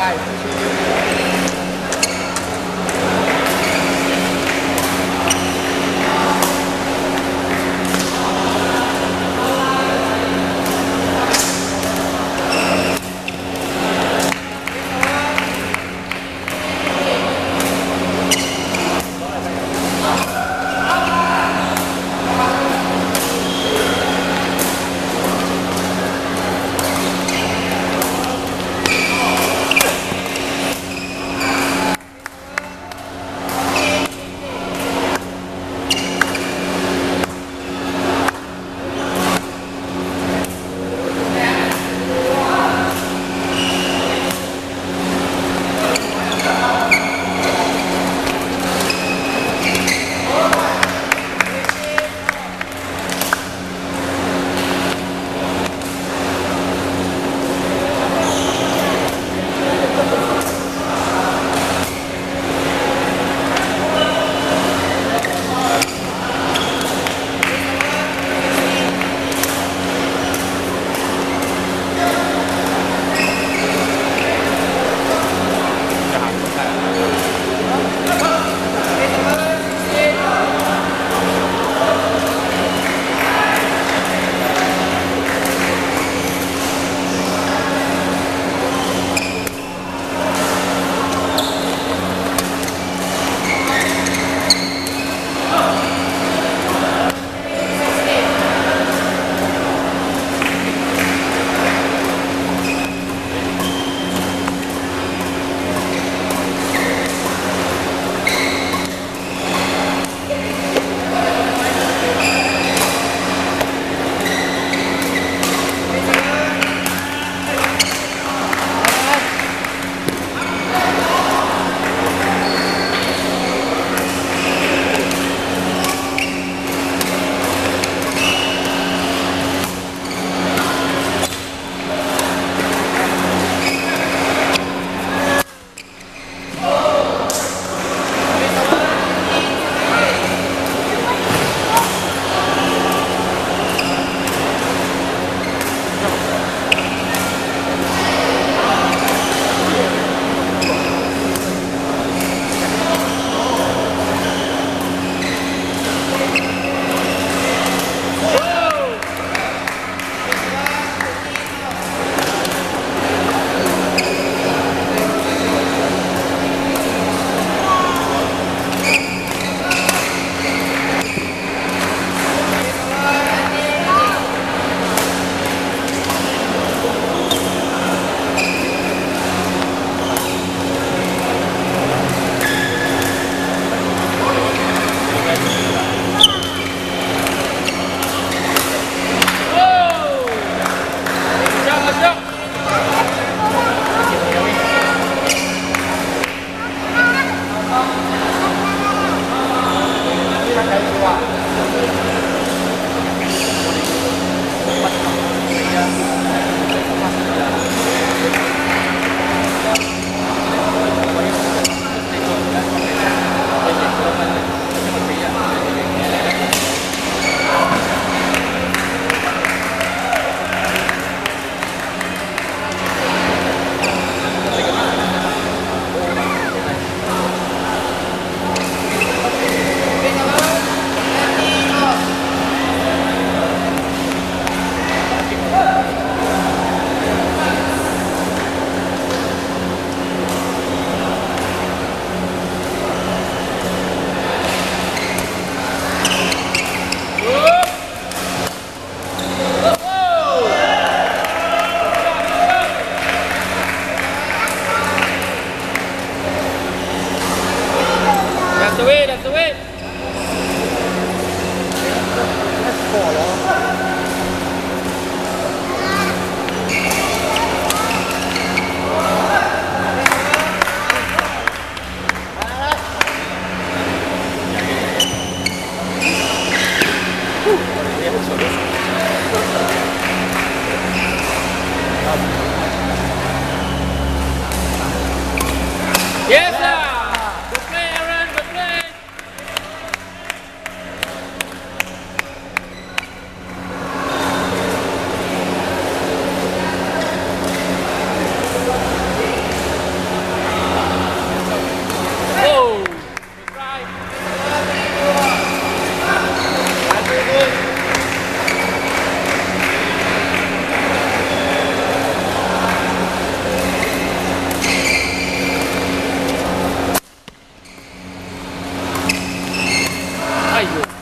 Bye. ライ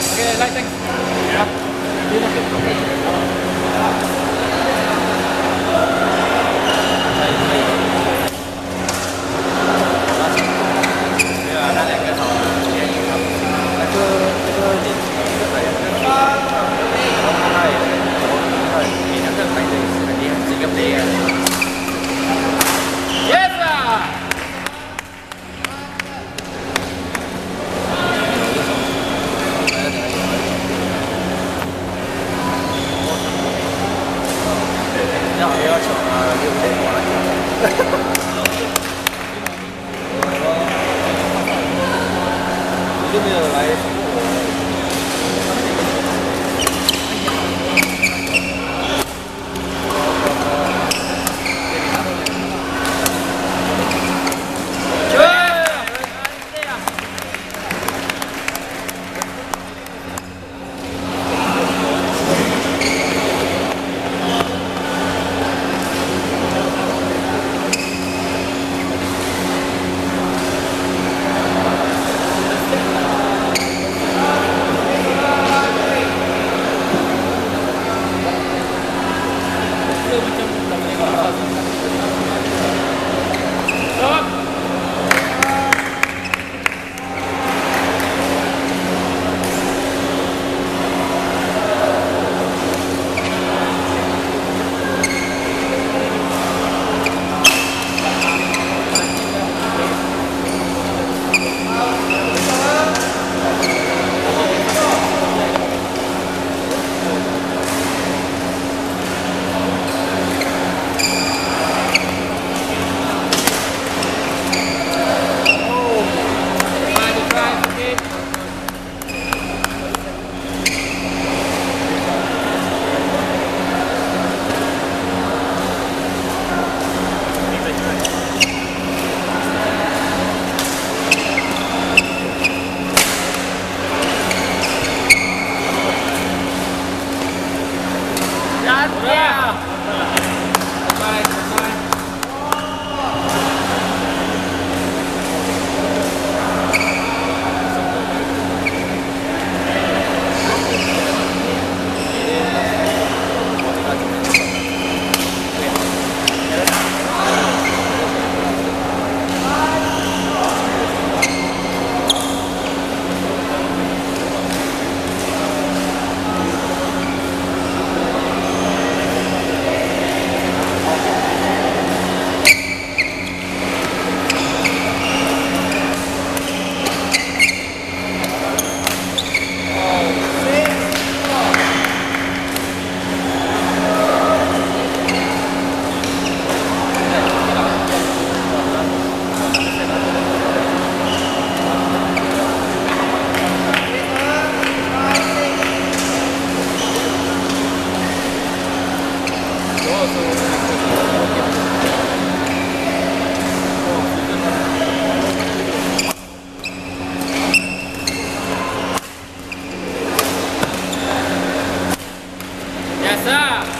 Okay, lighting. Yeah. Ha ha ha! começar!